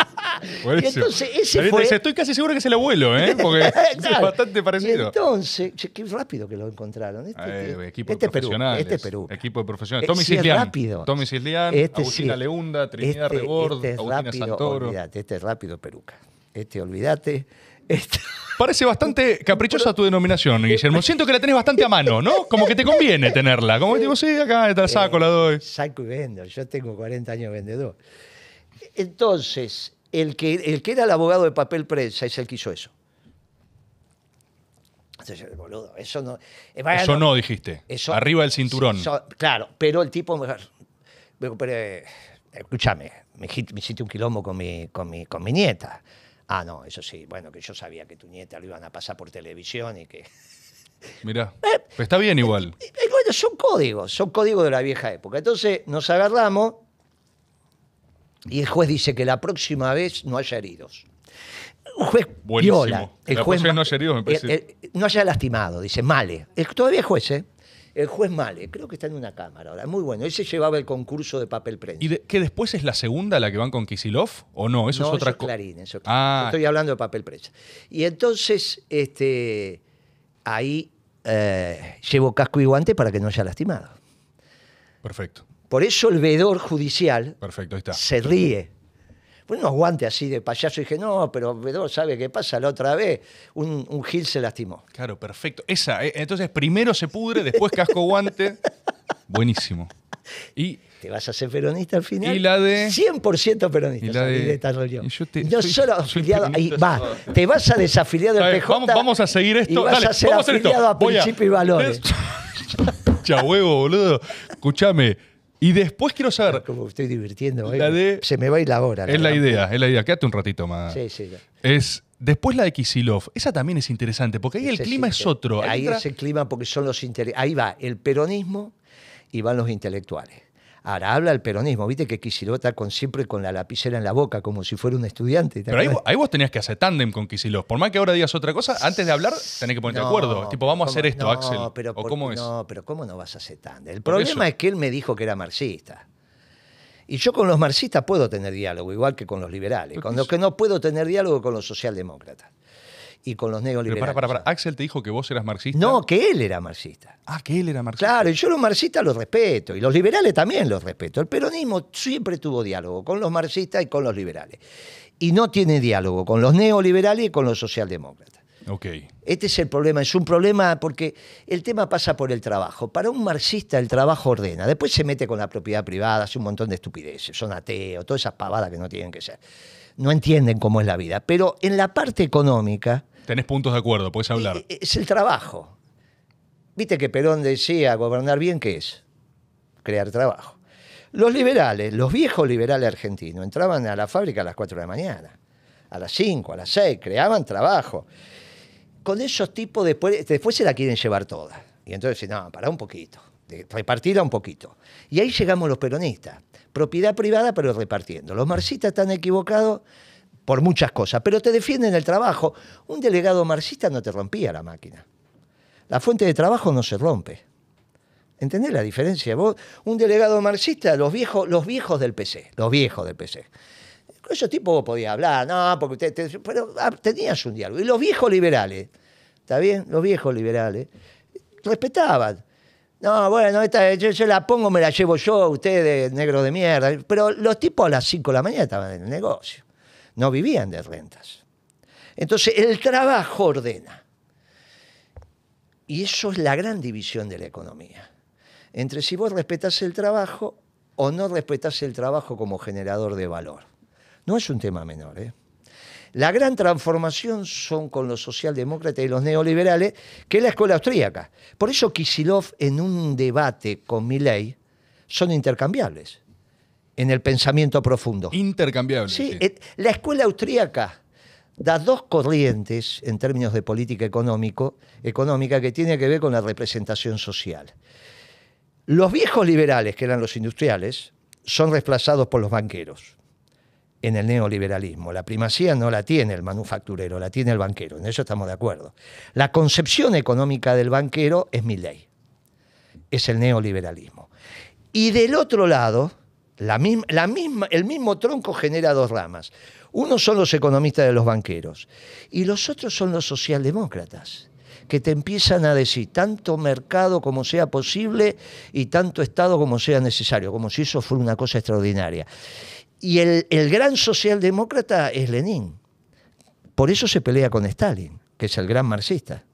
Buenísimo.
entonces ese fue-
dice, Estoy casi seguro que es el abuelo, ¿eh? Porque es
Claro.
bastante
Y
parecido.
entonces, che, qué rápido que lo encontraron. Este,
Eh, equipo
este
de
Perú,
profesionales.
este Perú.
Equipo de profesionales.
Eh,
Tommy
sí es
Cislián.
rápido.
Tommy Cislián,
Este
Agustina
sí.
Leunda, Trinidad
Este-
Rebord,
este es
Agustina
rápido,
Santoro.
olvídate, este es rápido Peruca. Este, olvídate. Este,
Parece bastante caprichosa tu denominación, Guillermo. Siento que la tenés bastante a mano, ¿no? Como que te conviene tenerla. Como que digo, sí, acá te la saco, la doy.
saco y vendo. Yo tengo 40 años vendedor. Entonces, el que, el que era el abogado de papel prensa es el que hizo eso. Entonces, boludo, eso no. eh, bueno,
Eso no, dijiste.
eso-
Arriba del cinturón.
eso- claro, pero el tipo pero, eh, escúchame, me, hit- me hiciste un quilombo con mi, con, mi, con mi nieta. Ah, no, eso sí, bueno, que yo sabía que tu nieta lo iban a pasar por televisión y que.
Mirá. Pero está bien igual.
Y, y bueno, son códigos, son códigos de la vieja época. Entonces nos agarramos y el juez dice que la próxima vez no haya heridos. Un juez
Buenísimo.
viola. El
La
juez
no haya heridos, me parece.
el- el- no haya lastimado, dice Male. El, todavía es juez, ¿eh? El juez Male, creo que está en una cámara ahora. Muy bueno. Ese llevaba el concurso de papel prensa.
¿Y de- que después es la segunda la que van con Kisilov? ¿O no? Eso
no,
es otra cosa.
Clarín, eso es
Ah.
Clarín. Estoy hablando de papel prensa. Y entonces, este, ahí eh, llevo casco y guante para que no haya lastimado.
Perfecto.
Por eso el veedor judicial
Perfecto, ahí está.
se ríe. Pues no aguante así de payaso. Y dije, no, pero veedor sabe qué pasa. La otra vez un, un Gil se lastimó.
Claro, perfecto. Esa, eh, entonces primero se pudre, después casco guante. Buenísimo. Y
¿Te vas a hacer peronista al final?
Y la de-
100% peronista.
y la de-
de
yo te-
no
soy-
solo afiliado, ahí va, te vas a desafiliar del
Está bien,
PJ.
vamos, vamos a seguir esto.
Y vas
Dale,
a ser
vamos a
afiliado a
Voy
principio y valores.
Huevo, boludo. Escúchame. Y después quiero saber.
Como estoy divirtiendo.
La de-
Se me va a ir la hora.
Es la idea, es la idea. Quédate un ratito más.
Sí, sí. ya.
Es después la de Kisilov. Esa también es interesante, porque ahí el clima
sí,
es otro.
Ahí
entra-
es el clima porque son los intele- Ahí va el peronismo y van los intelectuales. Ahora habla el peronismo, viste que Kicillof está con, siempre con la lapicera en la boca, como si fuera un estudiante. ¿te
Pero ahí, vos- ahí vos tenías que hacer tándem con Kisilov. Por más que ahora digas otra cosa, antes de hablar tenés que ponerte de acuerdo. Tipo, vamos a hacer esto,
No,
Axel.
Pero
¿O
por-
cómo es?
No, pero ¿cómo no vas a hacer tándem? El problema es que él me dijo que era marxista. Y yo con los marxistas puedo tener diálogo, igual que con los liberales. Con
¿qué
los que no puedo tener diálogo con los socialdemócratas. Y con los
Pero
neoliberales.
para, para, para. Axel te dijo que vos eras marxista.
No, que él era marxista.
Ah, que él era marxista.
Claro, y yo los marxistas los respeto, y los liberales también los respeto. El peronismo siempre tuvo diálogo con los marxistas y con los liberales. Y no tiene diálogo con los neoliberales y con los socialdemócratas.
Ok.
Este es el problema, es un problema porque el tema pasa por el trabajo. Para un marxista el trabajo ordena, después se mete con la propiedad privada, hace un montón de estupideces, son ateos, todas esas pavadas que no tienen que ser. No entienden cómo es la vida, pero en la parte económica
Tenés puntos de acuerdo, puedes hablar.
es el trabajo. Viste que Perón decía, gobernar bien, ¿qué es? Crear trabajo. Los liberales, los viejos liberales argentinos, entraban a la fábrica a las 4 de la mañana, a las 5, a las 6, creaban trabajo. Con esos tipos después, después se la quieren llevar toda. Y entonces dicen, no, para un poquito, repartirla un poquito. Y ahí llegamos los peronistas. Propiedad privada, pero repartiendo. Los marxistas están equivocados por muchas cosas, pero te defienden el trabajo. Un delegado marxista no te rompía la máquina. La fuente de trabajo no se rompe. ¿Entendés la diferencia? Vos, un delegado marxista, los viejos, los viejos del PC, los viejos del PC. Con esos tipos vos podías hablar, no, porque te- pero ah, tenías un diálogo. Y los viejos liberales, ¿está bien? Los viejos liberales respetaban. No, bueno, esta, yo, yo la pongo, me la llevo yo, ustedes, negro de mierda. Pero los tipos a las 5 de la mañana estaban en el negocio. No vivían de rentas. Entonces, el trabajo ordena. Y eso es la gran división de la economía. Entre si vos respetás el trabajo o no respetás el trabajo como generador de valor. No es un tema menor. ¿eh? La gran transformación son con los socialdemócratas y los neoliberales, que es la escuela austríaca. Por eso Kisilov en un debate con Milley son intercambiables. En el pensamiento profundo.
Intercambiable.
Sí,
sí.
la escuela austríaca da dos corrientes en términos de política económico, económica que tiene que ver con la representación social. Los viejos liberales, que eran los industriales, son reemplazados por los banqueros en el neoliberalismo. La primacía no la tiene el manufacturero, la tiene el banquero, en eso estamos de acuerdo. La concepción económica del banquero es mi ley, es el neoliberalismo. Y del otro lado, la misma, el mismo tronco genera dos ramas. Uno son los economistas de los banqueros y los otros son los socialdemócratas, que te empiezan a decir tanto mercado como sea posible y tanto Estado como sea necesario, como si eso fuera una cosa extraordinaria. Y el, el gran socialdemócrata es Lenin. Por eso se pelea con Stalin, que es el gran marxista.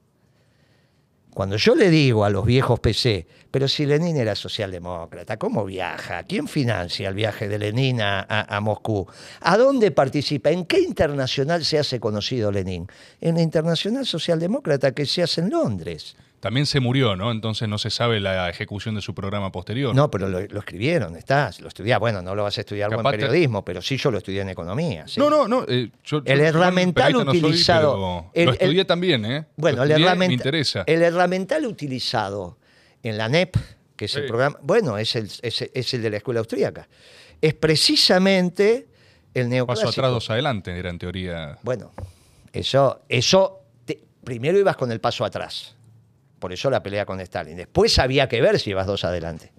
Cuando yo le digo a los viejos PC, pero si Lenin era socialdemócrata, ¿cómo viaja? ¿Quién financia el viaje de Lenin a, a- Moscú? ¿A dónde participa? ¿En qué internacional se hace conocido Lenin? En la Internacional Socialdemócrata que se hace en Londres.
También se murió, ¿no? Entonces no se sabe la ejecución de su programa posterior.
No, pero lo, lo escribieron, estás, lo estudiás. Bueno, no lo vas a estudiar
Capaz te-
periodismo, pero sí yo lo estudié en economía. sí.
No, no, no. eh, yo,
El herramental
no
utilizado- el-
lo estudié
el-
también, ¿eh?
Bueno, el,
estudié,
herramenta-
me interesa.
el herramental utilizado en la NEP, que es el programa, bueno, es el, es, es el de la escuela austríaca, es precisamente el
Paso
neoclásico.
atrás, dos adelante, era en teoría.
Bueno, eso, eso te- primero ibas con el paso atrás. Por eso la pelea con Stalin. Después había que ver si ibas dos adelante.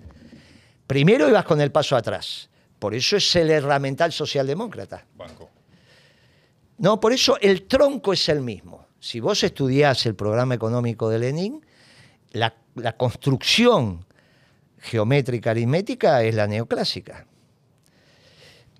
Primero ibas con el paso atrás. Por eso es el herramental socialdemócrata.
Banco.
No, por eso el tronco es el mismo. Si vos estudiás el programa económico de Lenin, la, la construcción geométrica aritmética es la neoclásica.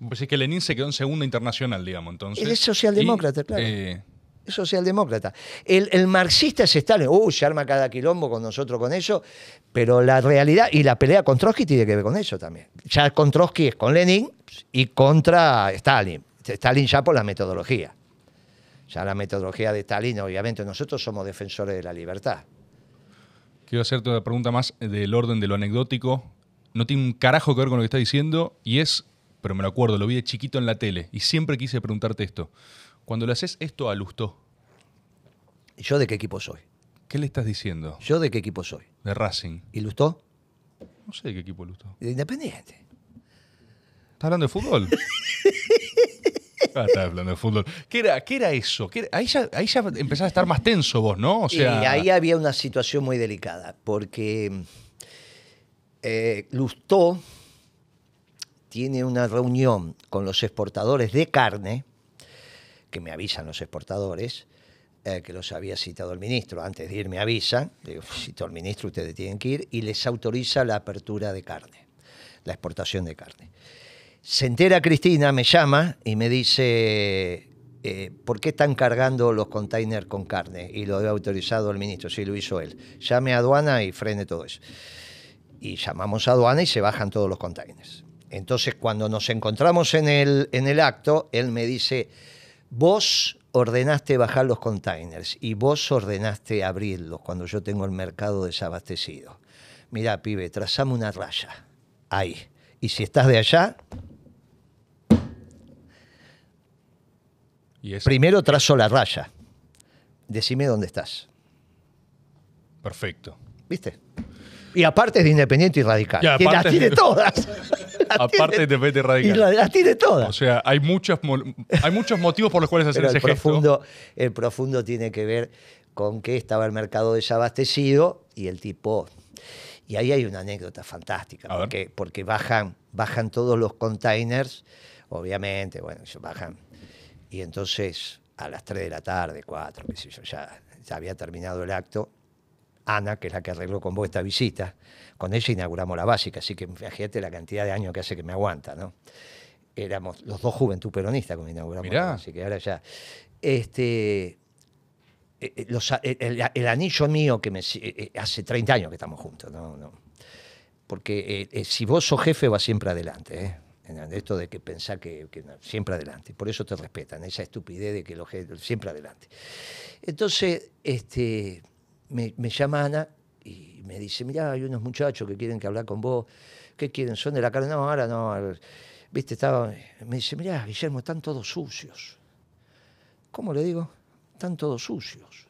Pues es que Lenin se quedó en segunda internacional, digamos, entonces.
Él es socialdemócrata,
Y,
claro.
eh,
Es socialdemócrata. El, marxista es Stalin. Uh, se arma cada quilombo con nosotros con eso. Pero la realidad y la pelea con Trotsky tiene que ver con eso también. Ya con Trotsky es con Lenin y contra Stalin. Stalin ya por la metodología. Ya la metodología de Stalin, obviamente, nosotros somos defensores de la libertad.
quiero hacerte una pregunta más del orden de lo anecdótico. No tiene un carajo que ver con lo que está diciendo y es, pero me lo acuerdo, lo vi de chiquito en la tele y siempre quise preguntarte esto. Cuando le haces esto a Lustó,
¿Yo de qué equipo soy?
¿qué le estás diciendo?
¿Yo de qué equipo soy?
De Racing.
¿Y Lustó?
No sé de qué equipo Lustó.
De Independiente.
¿Estás hablando de fútbol? Ah, estás hablando de fútbol. ¿Qué era, qué era eso? ¿Qué era? Ahí, ya, ahí ya empezás a estar más tenso vos, ¿no? O sea,
y ahí había una situación muy delicada, porque eh, Lustó tiene una reunión con los exportadores de carne, que me avisan los exportadores, eh, que los había citado el ministro. Antes de ir me avisan, digo, citó el ministro, ustedes tienen que ir, y les autoriza la apertura de carne, la exportación de carne. Se entera Cristina, me llama y me dice, eh, ¿por qué están cargando los containers con carne? Y lo había autorizado el ministro, sí, lo hizo él. Llame a aduana y frene todo eso. Y llamamos a aduana y se bajan todos los containers. Entonces, cuando nos encontramos en el, en el acto, él me dice, vos ordenaste bajar los containers y vos ordenaste abrirlos cuando yo tengo el mercado desabastecido. Mirá, pibe, trazame una raya. Ahí. Y si estás de allá,
y
primero trazo la raya. Decime dónde estás.
perfecto.
¿Viste? Y aparte es de independiente y radical.
Y
que las tiene todas. Las
Aparte
tiene-
de Vete
Y
Radical.
la- las tiene todas.
O sea, hay, muchas, hay muchos motivos por los cuales hacer
Pero
ese
el
gesto.
profundo, el profundo tiene que ver con que estaba el mercado desabastecido y el tipo. Y ahí hay una anécdota fantástica,
A ver.
porque, porque bajan, bajan todos los containers, obviamente, bueno, ellos bajan. Y entonces a las 3 de la tarde, 4, qué sé yo, ya, ya había terminado el acto. Ana, que es la que arregló con vos esta visita, con ella inauguramos la básica, así que fíjate la cantidad de años que hace que me aguanta, ¿no? Éramos los dos juventud peronistas cuando inauguramos
Mirá.
la básica, y ahora ya. Este, eh, eh, los a- el, el- anillo mío que me eh, eh, hace 30 años que estamos juntos, ¿no? no. Porque eh, eh, si vos sos jefe, vas siempre adelante, ¿eh? Esto de que pensar que, que no, siempre adelante. Por eso te respetan, esa estupidez de que los siempre adelante. Entonces, este, me, llama Ana y me dice, mira, hay unos muchachos que quieren que hablar con vos. ¿Qué quieren? ¿Son de la carne? No, ahora no. viste, estaba, me dice, mirá, Guillermo, están todos sucios. ¿Cómo le digo? Están todos sucios.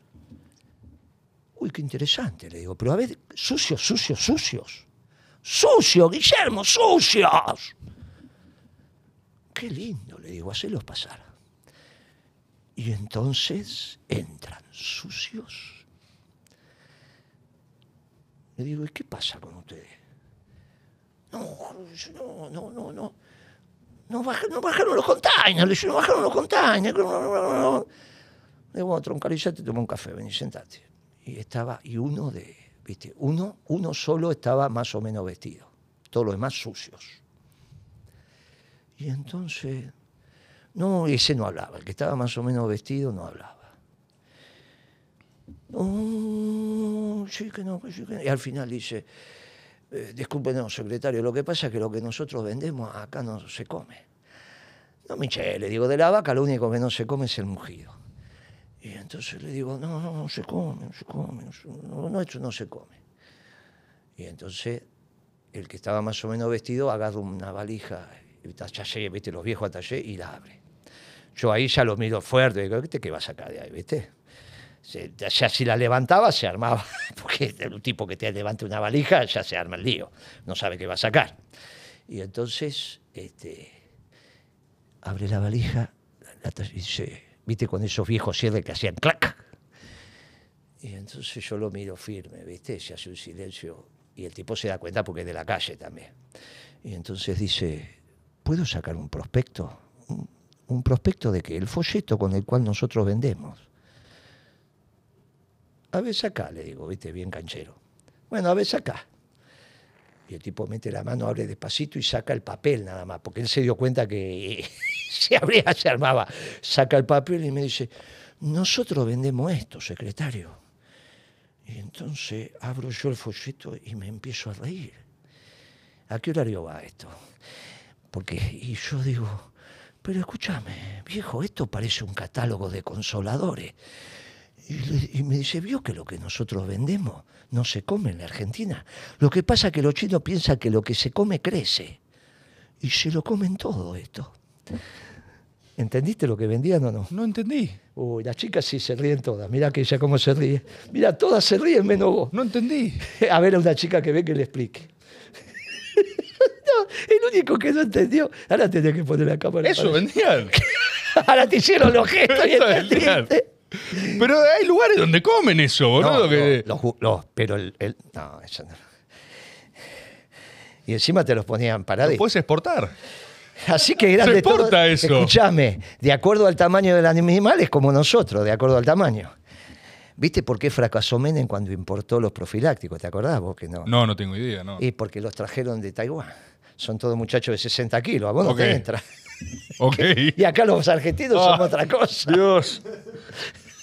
Uy, qué interesante, le digo, pero a ver, sucios, sucios, sucios. Sucios, Guillermo, sucios. Qué lindo, le digo, hacelos pasar. Y entonces entran sucios. Le digo, ¿y qué pasa con ustedes? No, no, no, no, no. No bajaron, no bajaron los containers, no bajaron los containers. No, no, no. Le digo, troncalizate, toma un café, vení, sentate. Y estaba, y uno de, viste, uno, uno solo estaba más o menos vestido. Todos los demás sucios. Y entonces, no, ese no hablaba, el que estaba más o menos vestido no hablaba. No, sí que no, sí que no. Y al final dice, eh, discúlpenos, secretario, lo que pasa es que lo que nosotros vendemos acá no se come. No, Michelle, le digo, de la vaca lo único que no se come es el mugido. Y entonces le digo, no, no, no se come, no se come, no, no, esto no se come. Y entonces el que estaba más o menos vestido agarra una valija, tallé, viste, los viejos atallé y la abre. Yo ahí ya lo miro fuerte, digo, ¿viste qué va a sacar de ahí, viste? Se- ya si la levantaba se armaba, porque el tipo que te levante una valija ya se arma el lío, no sabe qué va a sacar. Y entonces, este, abre la valija la y dice, viste con esos viejos cierres que hacían clac. Y entonces yo lo miro firme, viste, se hace un silencio y el tipo se da cuenta porque es de la calle también. Y entonces dice, ¿puedo sacar un prospecto? Un, un prospecto de que el folleto con el cual nosotros vendemos. A ver, acá, le digo, viste, bien canchero. Bueno, a ver, acá. Y el tipo mete la mano, abre despacito y saca el papel nada más, porque él se dio cuenta que se abría, se armaba. Saca el papel y me dice, nosotros vendemos esto, secretario. Y entonces abro yo el folleto y me empiezo a reír. ¿A qué horario va esto? Porque, y yo digo, pero escúchame, viejo, esto parece un catálogo de consoladores. Y, me dice, ¿vio que lo que nosotros vendemos no se come en la Argentina? Lo que pasa es que los chinos piensan que lo que se come crece. Y se lo comen todo esto. ¿Entendiste lo que vendían o no?
No entendí.
Uy, las chicas sí se ríen todas. Mira que ella cómo se ríe. Mira, todas se ríen menos vos.
No entendí.
A ver a una chica que ve que le explique. No, el único que no entendió, ahora tenés que poner la cámara.
Eso vendían.
Ahora te hicieron los gestos y entendiste.
Pero hay lugares donde comen eso, boludo.
No,
que...
lo- lo ju- lo- pero el, el- no, eso no. Y encima te los ponían
Lo
parados.
puedes exportar.
Así que eran
Se
de todo-
exporta eso.
Escuchame, de acuerdo al tamaño del animal es como nosotros, de acuerdo al tamaño. ¿Viste por qué fracasó Menem cuando importó los profilácticos? ¿Te acordás vos que no?
No, no tengo idea, no.
Y porque los trajeron de Taiwán. Son todos muchachos de 60 kilos, a vos no te entra.
Ok.
Y acá los argentinos
Ah,
somos otra cosa.
Dios.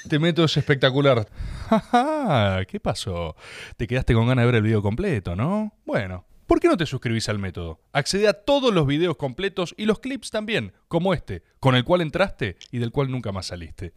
Este método es espectacular. ¿Qué pasó? Te quedaste con ganas de ver el video completo, ¿no? Bueno, ¿por qué no te suscribís al método? Accede a todos los videos completos y los clips también, como este, con el cual entraste y del cual nunca más saliste.